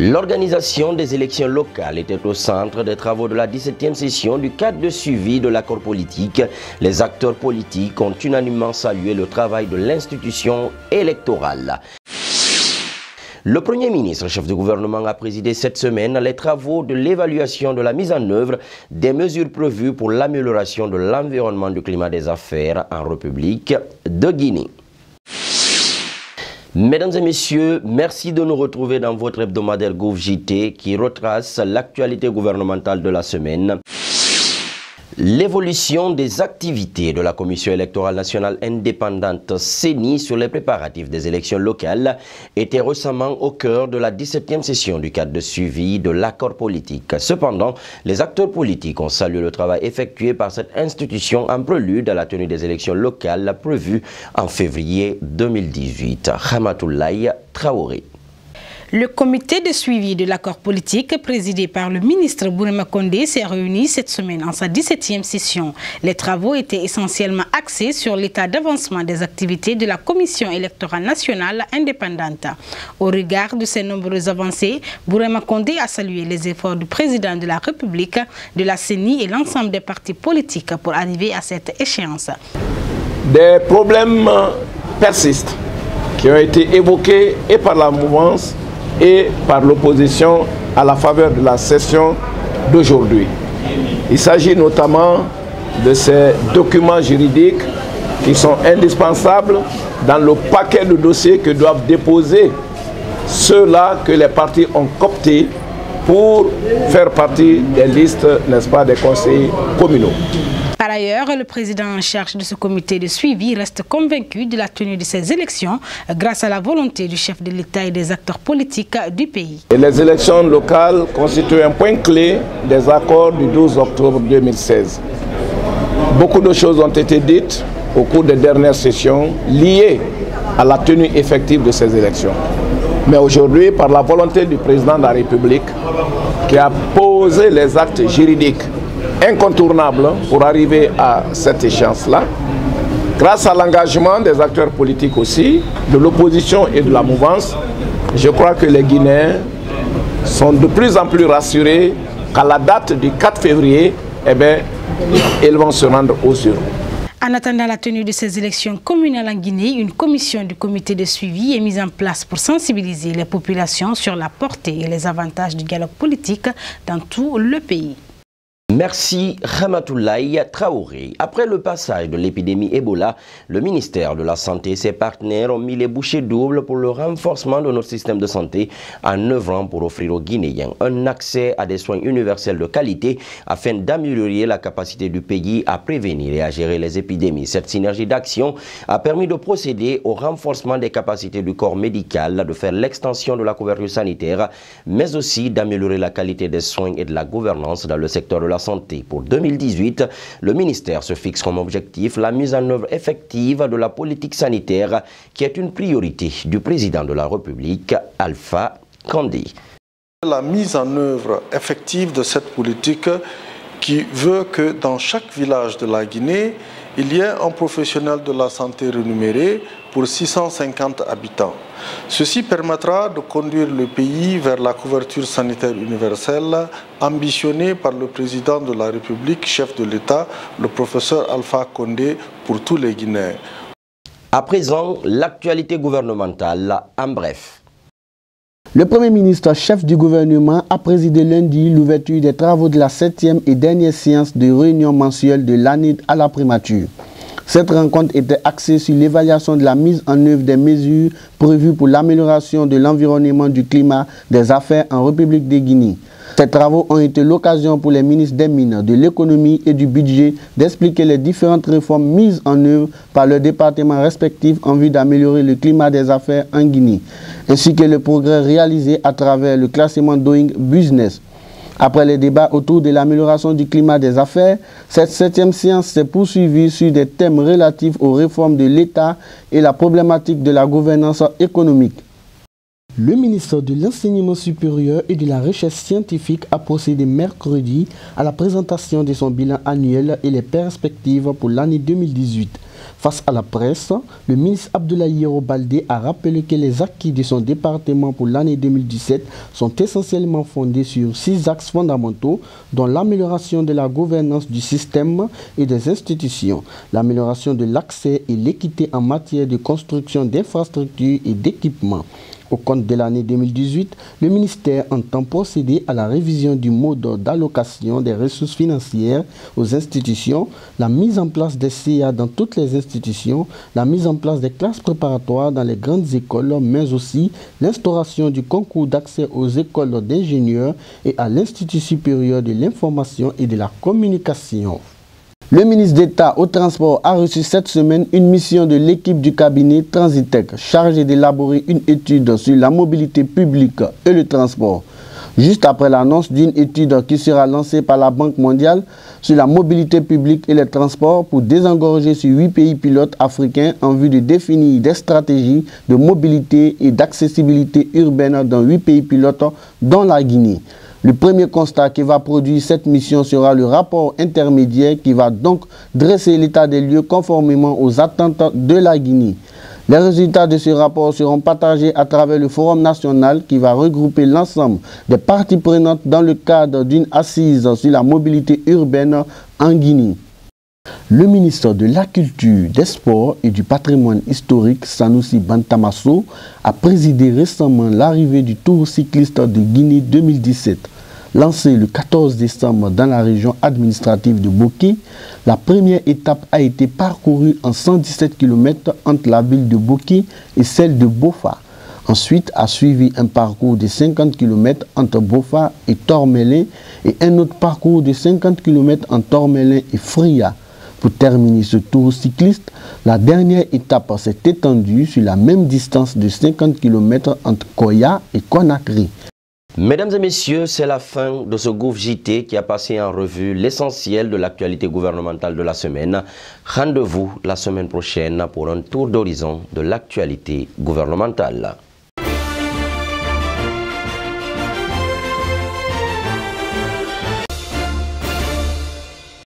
L'organisation des élections locales était au centre des travaux de la 17e session du cadre de suivi de l'accord politique. Les acteurs politiques ont unanimement salué le travail de l'institution électorale. Le Premier ministre, chef de gouvernement, a présidé cette semaine les travaux de l'évaluation de la mise en œuvre des mesures prévues pour l'amélioration de l'environnement du climat des affaires en République de Guinée. Mesdames et messieurs, merci de nous retrouver dans votre hebdomadaire GouVJT qui retrace l'actualité gouvernementale de la semaine. L'évolution des activités de la Commission électorale nationale indépendante CENI sur les préparatifs des élections locales était récemment au cœur de la 17e session du cadre de suivi de l'accord politique. Cependant, les acteurs politiques ont salué le travail effectué par cette institution en prélude à la tenue des élections locales prévues en février 2018. Hamatoulaye Traoré. Le comité de suivi de l'accord politique présidé par le ministre Bourema Kondé s'est réuni cette semaine en sa 17e session. Les travaux étaient essentiellement axés sur l'état d'avancement des activités de la Commission électorale nationale indépendante. Au regard de ces nombreuses avancées, Bourema Kondé a salué les efforts du président de la République, de la CENI et l'ensemble des partis politiques pour arriver à cette échéance. Des problèmes persistent qui ont été évoqués et par la mouvance et par l'opposition à la faveur de la session d'aujourd'hui. Il s'agit notamment de ces documents juridiques qui sont indispensables dans le paquet de dossiers que doivent déposer ceux-là que les partis ont cooptés pour faire partie des listes, n'est-ce pas, des conseils communaux. Par ailleurs, le président en charge de ce comité de suivi reste convaincu de la tenue de ces élections grâce à la volonté du chef de l'État et des acteurs politiques du pays. Les élections locales constituent un point clé des accords du 12 octobre 2016. Beaucoup de choses ont été dites au cours des dernières sessions liées à la tenue effective de ces élections. Mais aujourd'hui, par la volonté du président de la République, qui a posé les actes juridiques incontournable pour arriver à cette échéance-là, grâce à l'engagement des acteurs politiques aussi, de l'opposition et de la mouvance, je crois que les Guinéens sont de plus en plus rassurés qu'à la date du 4 février, eh bien, ils vont se rendre aux urnes. En attendant la tenue de ces élections communales en Guinée, une commission du comité de suivi est mise en place pour sensibiliser les populations sur la portée et les avantages du dialogue politique dans tout le pays. Merci Ramatoulaye Traoré. Après le passage de l'épidémie Ebola, le ministère de la Santé et ses partenaires ont mis les bouchées doubles pour le renforcement de notre système de santé en œuvrant pour offrir aux Guinéens un accès à des soins universels de qualité afin d'améliorer la capacité du pays à prévenir et à gérer les épidémies. Cette synergie d'action a permis de procéder au renforcement des capacités du corps médical, de faire l'extension de la couverture sanitaire, mais aussi d'améliorer la qualité des soins et de la gouvernance dans le secteur de la santé. Pour 2018, le ministère se fixe comme objectif la mise en œuvre effective de la politique sanitaire qui est une priorité du président de la République, Alpha Condé. La mise en œuvre effective de cette politique qui veut que dans chaque village de la Guinée, il y ait un professionnel de la santé rémunéré pour 650 habitants. Ceci permettra de conduire le pays vers la couverture sanitaire universelle ambitionnée par le président de la République, chef de l'État, le professeur Alpha Condé, pour tous les Guinéens. À présent, l'actualité gouvernementale en bref. Le Premier ministre, chef du gouvernement, a présidé lundi l'ouverture des travaux de la septième et dernière séance de réunion mensuelle de l'année à la primature. Cette rencontre était axée sur l'évaluation de la mise en œuvre des mesures prévues pour l'amélioration de l'environnement du climat des affaires en République de Guinée. Ces travaux ont été l'occasion pour les ministres des Mines, de l'économie et du budget d'expliquer les différentes réformes mises en œuvre par leurs départements respectifs en vue d'améliorer le climat des affaires en Guinée, ainsi que le progrès réalisé à travers le classement Doing Business. Après les débats autour de l'amélioration du climat des affaires, cette septième séance s'est poursuivie sur des thèmes relatifs aux réformes de l'État et la problématique de la gouvernance économique. Le ministre de l'Enseignement supérieur et de la Recherche scientifique a procédé mercredi à la présentation de son bilan annuel et les perspectives pour l'année 2018. Face à la presse, le ministre Abdoulaye Baldé a rappelé que les acquis de son département pour l'année 2017 sont essentiellement fondés sur six axes fondamentaux, dont l'amélioration de la gouvernance du système et des institutions, l'amélioration de l'accès et l'équité en matière de construction d'infrastructures et d'équipements, au compte de l'année 2018, le ministère entend procéder à la révision du mode d'allocation des ressources financières aux institutions, la mise en place des CIA dans toutes les institutions, la mise en place des classes préparatoires dans les grandes écoles, mais aussi l'instauration du concours d'accès aux écoles d'ingénieurs et à l'Institut supérieur de l'information et de la communication. Le ministre d'État au transport a reçu cette semaine une mission de l'équipe du cabinet Transitec chargée d'élaborer une étude sur la mobilité publique et le transport. Juste après l'annonce d'une étude qui sera lancée par la Banque mondiale sur la mobilité publique et les transports pour désengorger sur huit pays pilotes africains en vue de définir des stratégies de mobilité et d'accessibilité urbaine dans huit pays pilotes, dont la Guinée. Le premier constat qui va produire cette mission sera le rapport intermédiaire qui va donc dresser l'état des lieux conformément aux attentes de la Guinée. Les résultats de ce rapport seront partagés à travers le Forum national qui va regrouper l'ensemble des parties prenantes dans le cadre d'une assise sur la mobilité urbaine en Guinée. Le ministre de la Culture, des Sports et du Patrimoine historique, Sanoussi Bantamasso, a présidé récemment l'arrivée du Tour cycliste de Guinée 2017. Lancé le 14 décembre dans la région administrative de Boké, la première étape a été parcourue en 117 km entre la ville de Boké et celle de Bofa. Ensuite a suivi un parcours de 50 km entre Bofa et Tormelin et un autre parcours de 50 km entre Tormelin et Fria. Pour terminer ce tour cycliste, la dernière étape s'est étendue sur la même distance de 50 km entre Koya et Conakry. Mesdames et messieurs, c'est la fin de ce gouffre JT qui a passé en revue l'essentiel de l'actualité gouvernementale de la semaine. Rendez-vous la semaine prochaine pour un tour d'horizon de l'actualité gouvernementale.